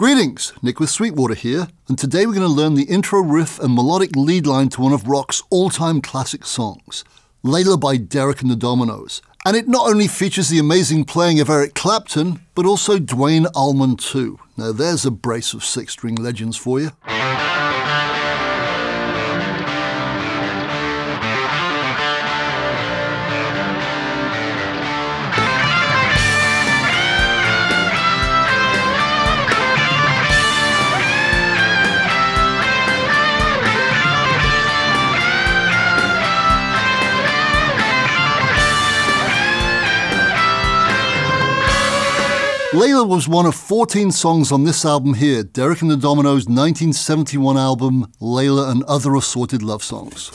Greetings, Nick with Sweetwater here, and today we're going to learn the intro riff and melodic lead line to one of rock's all-time classic songs, Layla by Derek and the Dominos. And it not only features the amazing playing of Eric Clapton, but also Duane Allman too. Now there's a brace of six-string legends for you. Layla was one of 14 songs on this album here, Derek and the Dominos' 1971 album, Layla and Other Assorted Love Songs.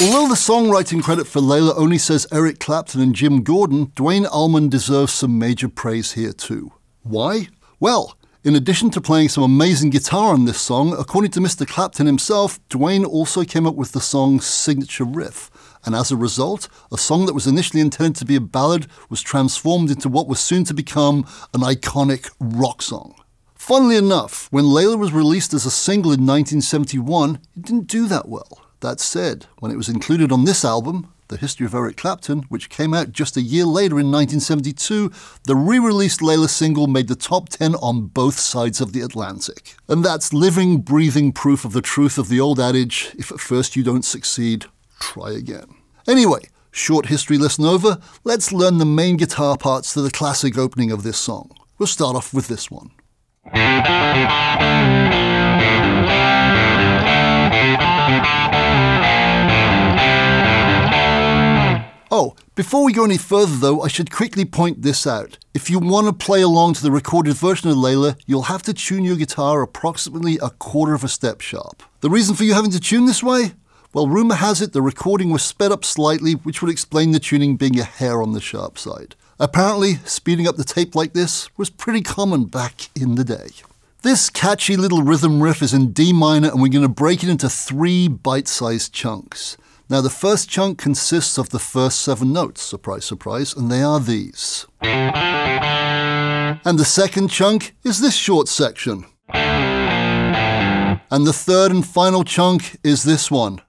Although the songwriting credit for Layla only says Eric Clapton and Jim Gordon, Duane Allman deserves some major praise here too. Why? Well, in addition to playing some amazing guitar on this song, according to Mr. Clapton himself, Duane also came up with the song's signature riff. And as a result, a song that was initially intended to be a ballad was transformed into what was soon to become an iconic rock song. Funnily enough, when Layla was released as a single in 1971, it didn't do that well. That said, when it was included on this album, The History of Eric Clapton, which came out just a year later in 1972, the re released Layla single made the top 10 on both sides of the Atlantic. And that's living, breathing proof of the truth of the old adage if at first you don't succeed, try again. Anyway, short history lesson over, let's learn the main guitar parts to the classic opening of this song. We'll start off with this one. Oh, before we go any further though, I should quickly point this out. If you want to play along to the recorded version of Layla, you'll have to tune your guitar approximately a quarter of a step sharp. The reason for you having to tune this way? Well, rumour has it the recording was sped up slightly, which would explain the tuning being a hair on the sharp side. Apparently, speeding up the tape like this was pretty common back in the day. This catchy little rhythm riff is in D minor and we're going to break it into three bite-sized chunks. Now the first chunk consists of the first seven notes, surprise surprise, and they are these. And the second chunk is this short section. And the third and final chunk is this one.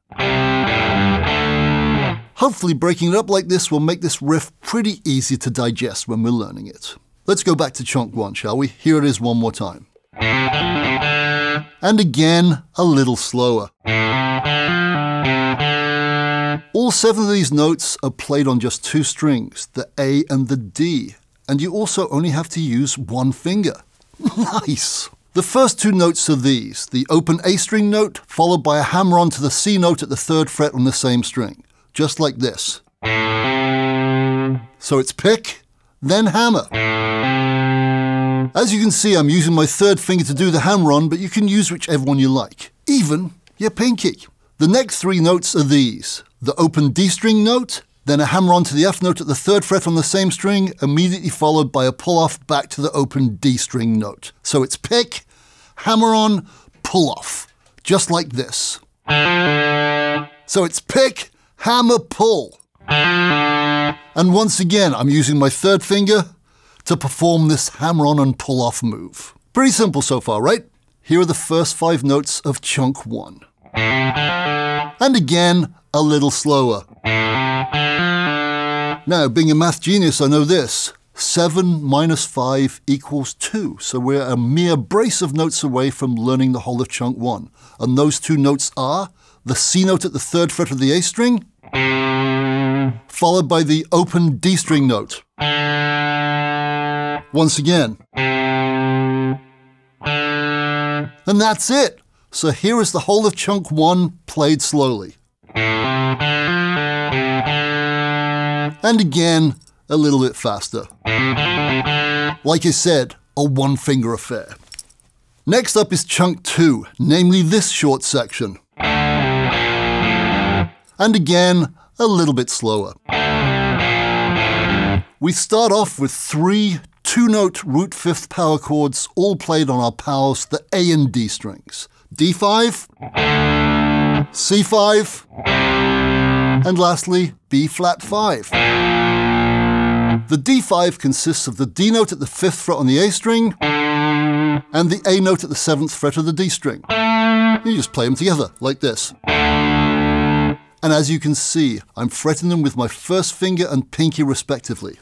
Hopefully breaking it up like this will make this riff pretty easy to digest when we're learning it. Let's go back to chunk one, shall we? Here it is one more time. And again, a little slower. All seven of these notes are played on just two strings, the A and the D, and you also only have to use one finger. nice! The first two notes are these, the open A string note, followed by a hammer on to the C note at the third fret on the same string just like this. So it's pick, then hammer. As you can see, I'm using my third finger to do the hammer on, but you can use whichever one you like, even your pinky. The next three notes are these. The open D string note, then a hammer on to the F note at the third fret on the same string, immediately followed by a pull off back to the open D string note. So it's pick, hammer on, pull off, just like this. So it's pick, hammer pull. And once again, I'm using my third finger to perform this hammer on and pull off move. Pretty simple so far, right? Here are the first five notes of chunk one. And again, a little slower. Now, being a math genius, I know this. 7 minus 5 equals 2. So we're a mere brace of notes away from learning the whole of chunk 1. And those two notes are the C note at the third fret of the A string, followed by the open D string note. Once again. And that's it. So here is the whole of chunk one played slowly. And again, a little bit faster. Like I said, a one finger affair. Next up is chunk two, namely this short section and again, a little bit slower. We start off with three two-note root fifth power chords, all played on our pals, the A and D strings. D5, C5, and lastly, B flat 5. The D5 consists of the D note at the fifth fret on the A string, and the A note at the 7th fret of the D string. You just play them together, like this. And as you can see, I'm fretting them with my first finger and pinky respectively.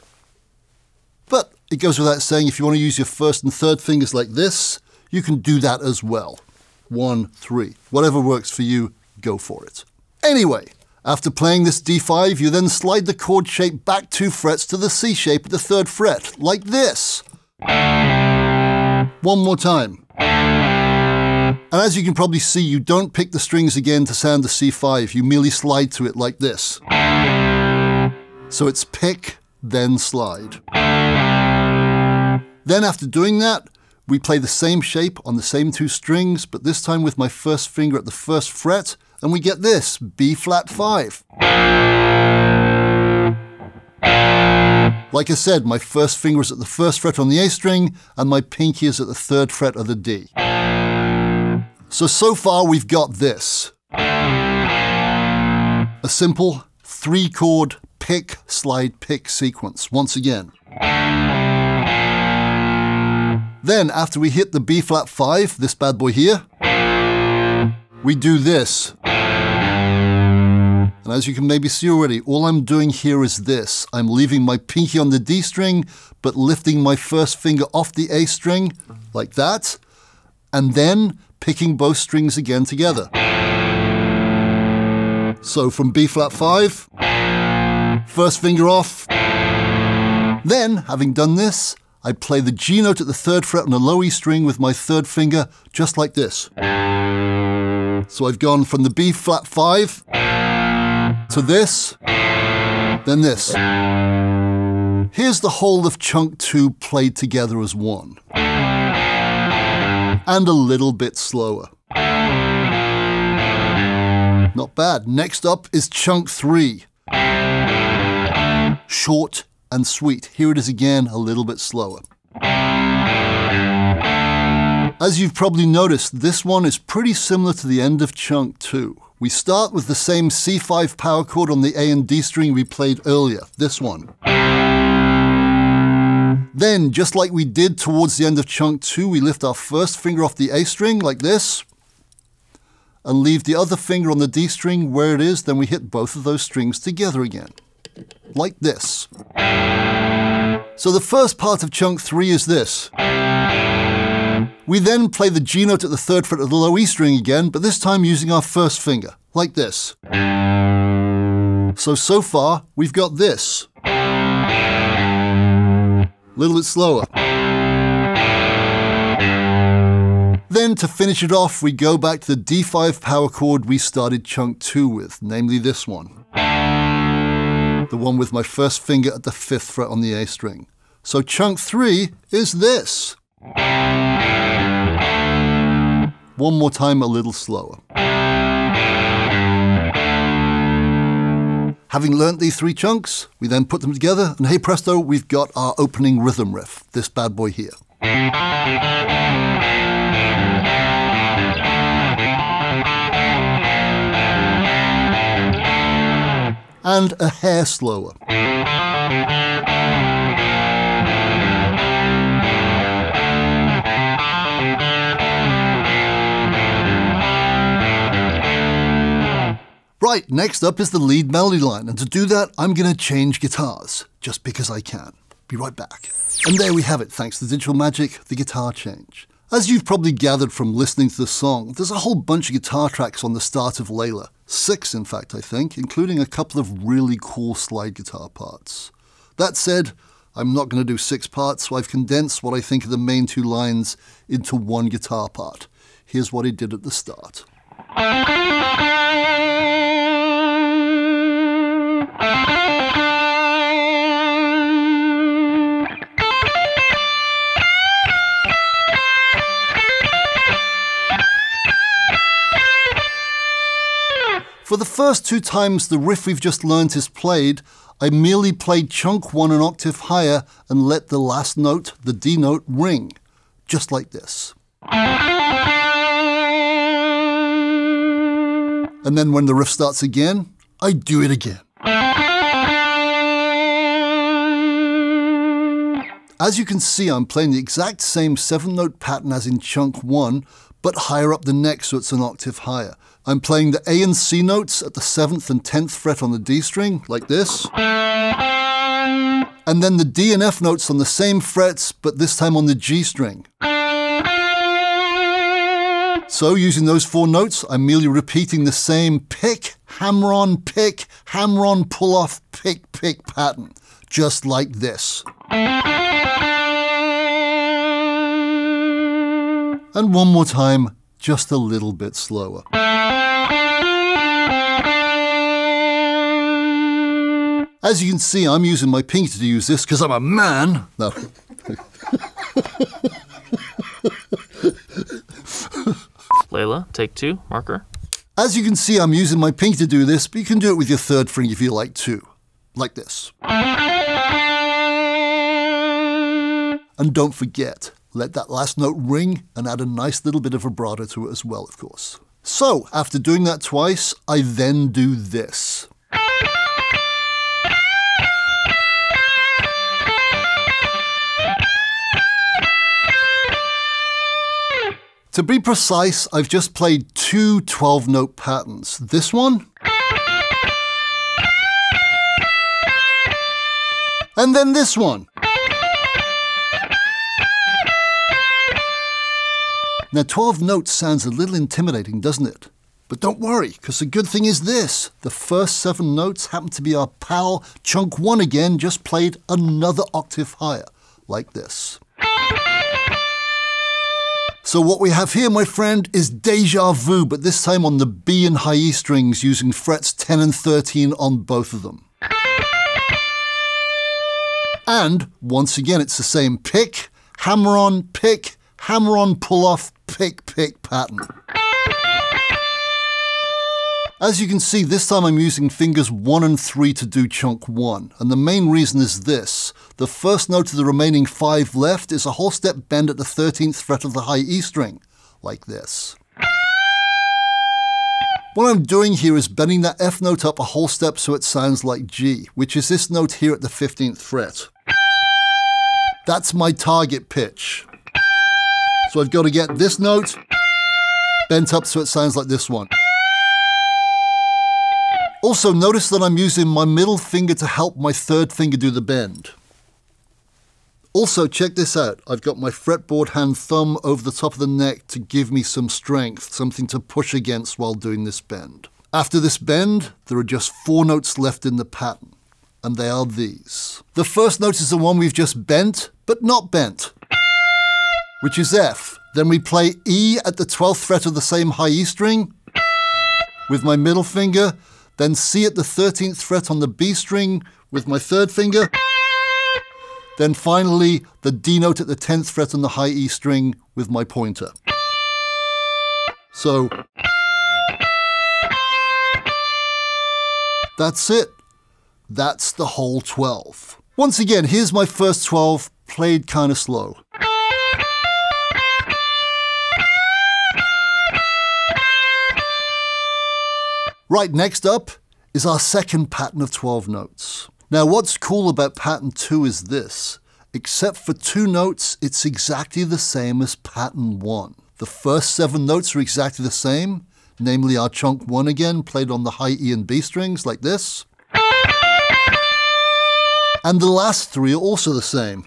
But it goes without saying, if you want to use your first and third fingers like this, you can do that as well. One, three. Whatever works for you, go for it. Anyway, after playing this D5, you then slide the chord shape back two frets to the C shape at the third fret, like this. One more time. And as you can probably see, you don't pick the strings again to sound the C5, you merely slide to it like this. So it's pick, then slide. Then after doing that, we play the same shape on the same two strings, but this time with my first finger at the first fret, and we get this, B flat 5. Like I said, my first finger is at the first fret on the A string, and my pinky is at the third fret of the D. So, so far we've got this. A simple three chord pick, slide, pick sequence, once again. Then, after we hit the B flat 5, this bad boy here, we do this. And as you can maybe see already, all I'm doing here is this. I'm leaving my pinky on the D string, but lifting my first finger off the A string, like that, and then picking both strings again together. So from B flat 5, first finger off. Then, having done this, I play the G note at the third fret on the low E string with my third finger, just like this. So I've gone from the B flat 5 to this, then this. Here's the whole of chunk 2 played together as one. And a little bit slower. Not bad. Next up is chunk 3. Short and sweet. Here it is again, a little bit slower. As you've probably noticed, this one is pretty similar to the end of chunk 2. We start with the same C5 power chord on the A and D string we played earlier, this one. Then, just like we did towards the end of chunk 2, we lift our first finger off the A string, like this, and leave the other finger on the D string where it is, then we hit both of those strings together again, like this. So the first part of chunk 3 is this. We then play the G note at the third fret of the low E string again, but this time using our first finger, like this. So, so far, we've got this. Little bit slower. Then to finish it off, we go back to the D5 power chord we started chunk 2 with, namely this one. The one with my first finger at the 5th fret on the A string. So chunk 3 is this. One more time, a little slower. Having learnt these three chunks, we then put them together, and hey presto, we've got our opening rhythm riff, this bad boy here. And a hair slower. Right, next up is the lead melody line, and to do that, I'm going to change guitars, just because I can. Be right back. And there we have it, thanks to Digital Magic, the guitar change. As you've probably gathered from listening to the song, there's a whole bunch of guitar tracks on the start of Layla. Six, in fact, I think, including a couple of really cool slide guitar parts. That said, I'm not going to do six parts, so I've condensed what I think are the main two lines into one guitar part. Here's what he did at the start. For the first two times the riff we've just learnt is played, I merely played chunk one an octave higher and let the last note, the D note, ring. Just like this. And then when the riff starts again, I do it again. As you can see, I'm playing the exact same 7 note pattern as in chunk 1, but higher up the neck so it's an octave higher. I'm playing the A and C notes at the 7th and 10th fret on the D string, like this. And then the D and F notes on the same frets, but this time on the G string. So using those four notes, I'm merely repeating the same pick, hammer on, pick, hammer on, pull off, pick, pick pattern, just like this. And one more time, just a little bit slower. As you can see, I'm using my pinky to use this because I'm a man. No. Layla, take two, marker. As you can see, I'm using my pinky to do this, but you can do it with your third finger if you like too. Like this. And don't forget, let that last note ring and add a nice little bit of vibrato to it as well, of course. So, after doing that twice, I then do this. To be precise, I've just played two 12 note patterns. This one, and then this one. Now, 12 notes sounds a little intimidating, doesn't it? But don't worry, because the good thing is this the first seven notes happen to be our pal Chunk 1 again, just played another octave higher, like this. So what we have here, my friend, is deja vu, but this time on the B and high E strings using frets 10 and 13 on both of them. And once again, it's the same pick, hammer on, pick, hammer on, pull off, pick, pick pattern. As you can see, this time I'm using fingers 1 and 3 to do chunk 1, and the main reason is this. The first note of the remaining 5 left is a whole step bend at the 13th fret of the high E string, like this. What I'm doing here is bending that F note up a whole step so it sounds like G, which is this note here at the 15th fret. That's my target pitch. So I've got to get this note bent up so it sounds like this one. Also, notice that I'm using my middle finger to help my third finger do the bend. Also, check this out. I've got my fretboard hand thumb over the top of the neck to give me some strength, something to push against while doing this bend. After this bend, there are just four notes left in the pattern, and they are these. The first note is the one we've just bent, but not bent, which is F. Then we play E at the 12th fret of the same high E string with my middle finger, then C at the 13th fret on the B string with my third finger. Then finally, the D note at the 10th fret on the high E string with my pointer. So, that's it. That's the whole 12. Once again, here's my first 12, played kind of slow. Right, next up is our second pattern of 12 notes. Now, what's cool about pattern 2 is this. Except for two notes, it's exactly the same as pattern 1. The first seven notes are exactly the same, namely our chunk 1 again, played on the high E and B strings, like this. And the last three are also the same.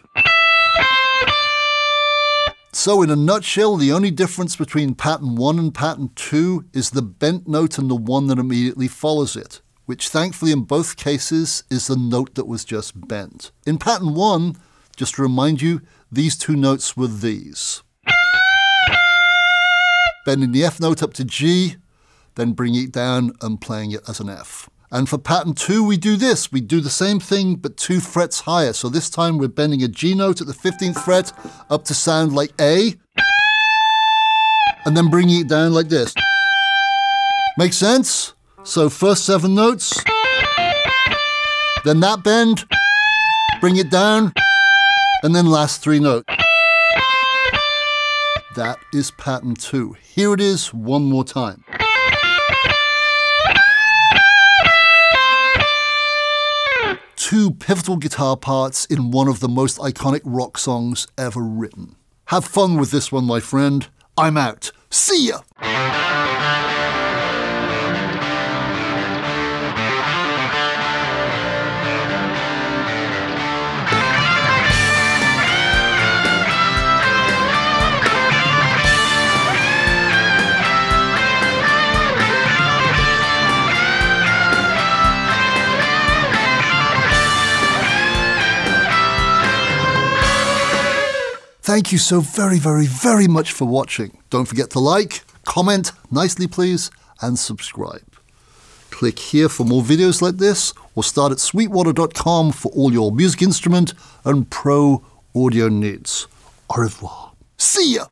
So, in a nutshell, the only difference between pattern 1 and pattern 2 is the bent note and the one that immediately follows it, which thankfully in both cases is the note that was just bent. In pattern 1, just to remind you, these two notes were these. Bending the F note up to G, then bringing it down and playing it as an F. And for pattern two, we do this. We do the same thing, but two frets higher. So this time we're bending a G note at the 15th fret up to sound like A, and then bringing it down like this. Make sense? So first seven notes, then that bend, bring it down, and then last three notes. That is pattern two. Here it is one more time. two pivotal guitar parts in one of the most iconic rock songs ever written. Have fun with this one, my friend. I'm out. See ya! Thank you so very, very, very much for watching. Don't forget to like, comment nicely please, and subscribe. Click here for more videos like this, or start at sweetwater.com for all your music instrument and pro audio needs. Au revoir. See ya!